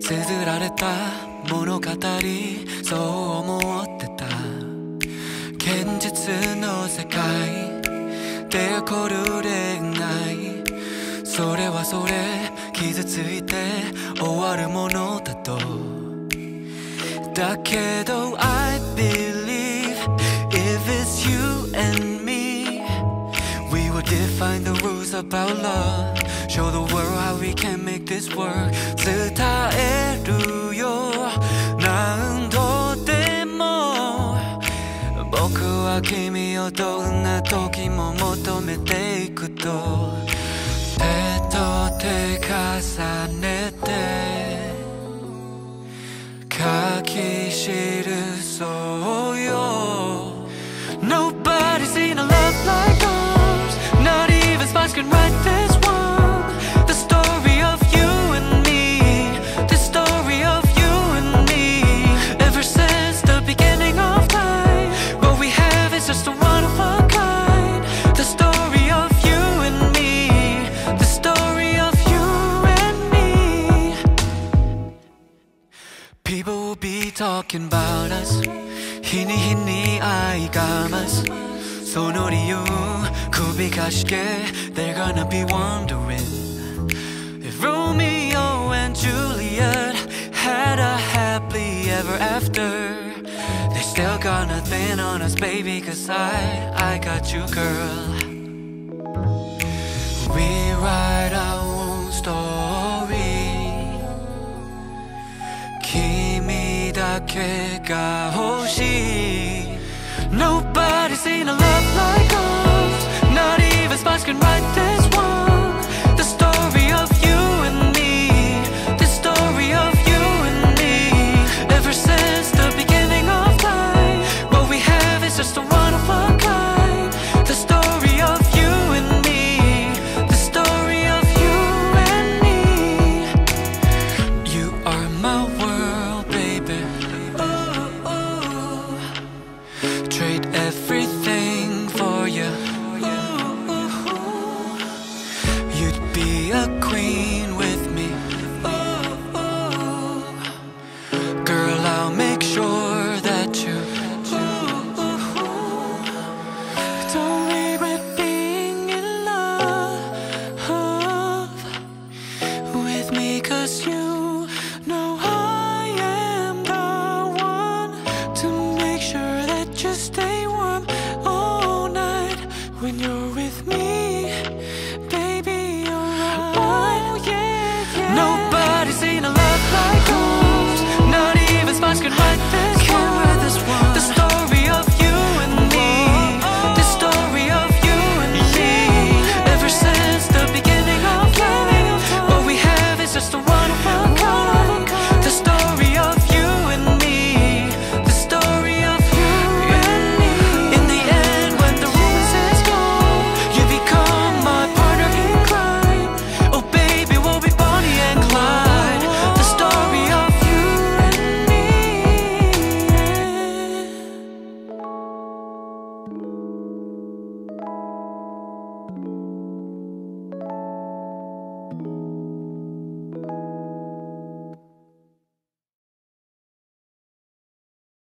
綴られた物語そう思ってた現実の世界で起こる恋愛それはそれ傷ついて終わるものだとだけど I believe if it's you and me We will define the rules about love Show the world how we can make this work. 伝えるよ。何度でも。僕は君をどんな時も求めていくと。手と手重ねて。書き記そうよ。People will be talking about us. 희니 희니 I got us. You could be 가시게 They're gonna be wondering If Romeo and Juliet had a happily ever after. They still got nothing on us baby Cause I, I got you girl. だけが欲しい Nobody's seen a love like ours Not even spice can write this a queen.